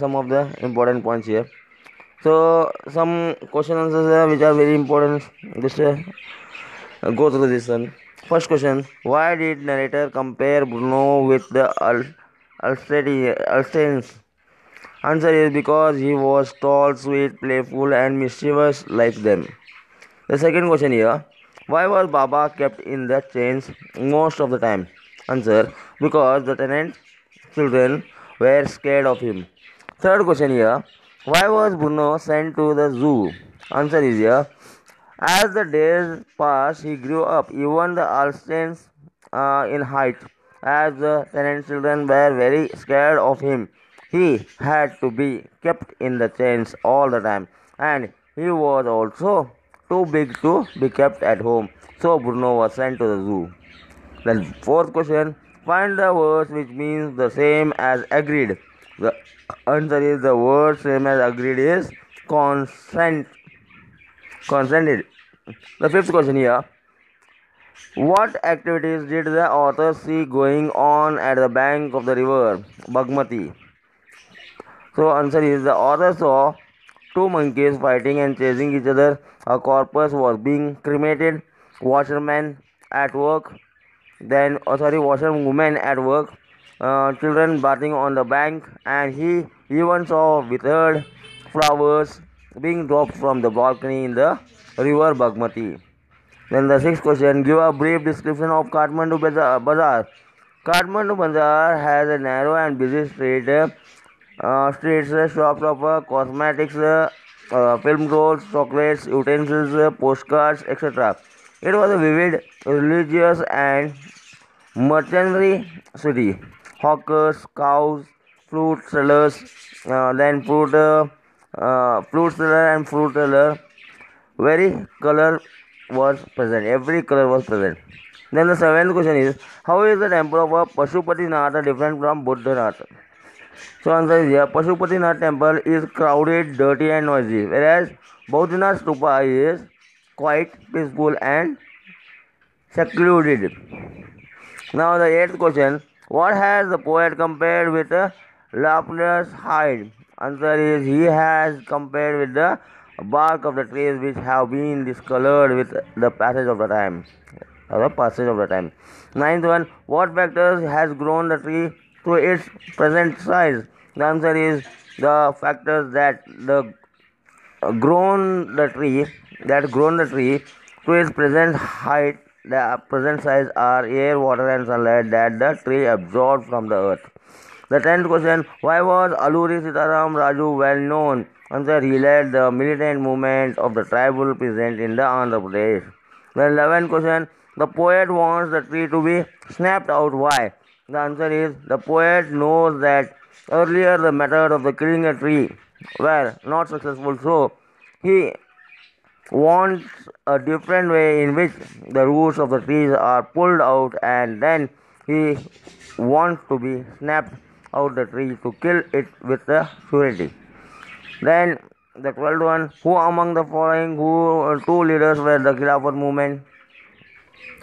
some of the important points here. So some question answers uh, which are very important. Just uh, go through this one. First question: Why did narrator compare Bruno with the Al-? Answer is because he was tall, sweet, playful, and mischievous like them. The second question here: Why was Baba kept in the chains most of the time? Answer: Because the tenant children were scared of him. Third question here: Why was Bruno sent to the zoo? Answer is here: as the days passed, he grew up. Even the Alsatians uh, in height, as the tenant children were very scared of him. He had to be kept in the chains all the time, and he was also too big to be kept at home. So Bruno was sent to the zoo. Then fourth question: Find the words which means the same as agreed. The answer is the word same as agreed is consent consented. The fifth question here. What activities did the author see going on at the bank of the river Bagmati? So answer is the author saw two monkeys fighting and chasing each other. A corpse was being cremated. Washermen at work. Then oh sorry, washerwomen at work. Uh, children bathing on the bank, and he even saw withered flowers being dropped from the balcony in the river Bagmati. Then the sixth question give a brief description of Kathmandu Bazaar. Kathmandu Bazaar has a narrow and busy street, uh, streets, shops of uh, cosmetics, uh, uh, film rolls, chocolates, utensils, uh, postcards, etc. It was a vivid, religious, and mercenary city. Hawkers, cows, fruit sellers, uh, then fruit, uh, uh, fruit seller and fruit seller. Very color was present. Every color was present. Then the seventh question is how is the temple of Pashupatinath different from Buddhanath? So answer is here Pashupatinath temple is crowded, dirty and noisy, whereas Bodhinath stupa is quite peaceful and secluded. Now the eighth question what has the poet compared with the leprous hide? Answer is he has compared with the bark of the trees which have been discolored with the passage of the time. The passage of the time. Ninth one, what factors has grown the tree to its present size? The answer is the factors that the uh, grown the tree that grown the tree to its present height the present size are air, water and sunlight that the tree absorbed from the earth. The tenth question Why was Aluri Sitaram Raju well known? Answer He led the militant movement of the tribal peasant in the Andhra Pradesh. The eleventh question The poet wants the tree to be snapped out. Why? The answer is the poet knows that earlier the method of the killing a tree were not successful, so he wants a different way in which the roots of the trees are pulled out and then he wants to be snapped out the tree to kill it with the surety. Then the twelfth one, who among the following who two leaders were the Khilafat movement?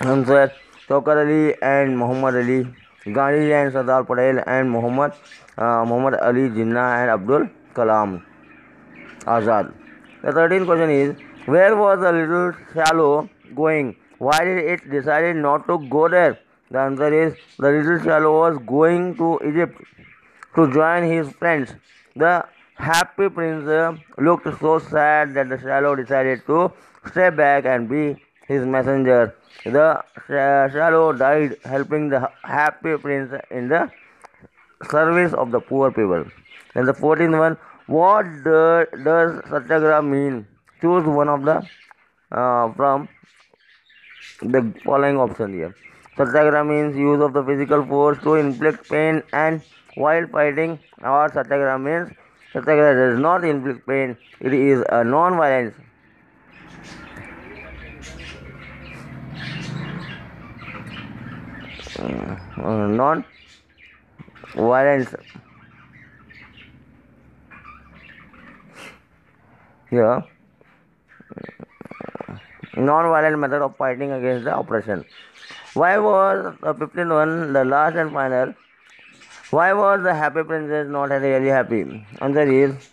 Answer Shaukat Ali and Muhammad Ali, Gandhi and Sardar Patel and Muhammad uh, Muhammad Ali Jinnah and Abdul Kalam Azad. The thirteenth question is where was the little swallow going? Why did it decide not to go there? The answer is the little swallow was going to Egypt to join his friends. The happy prince uh, looked so sad that the swallow decided to stay back and be his messenger. The swallow died helping the happy prince in the service of the poor people. And the 14th one, what do, does satyagraha mean? Choose one of the uh, from the following option here. Satyagraha means use of the physical force to inflict pain and while fighting or satyagraha means satyagraha does not inflict pain. It is a non-violence. Uh, non-violence. Here, non-violent method of fighting against the oppression. Why was the 15th one the last and final? Why was the happy princess not really happy? Answer is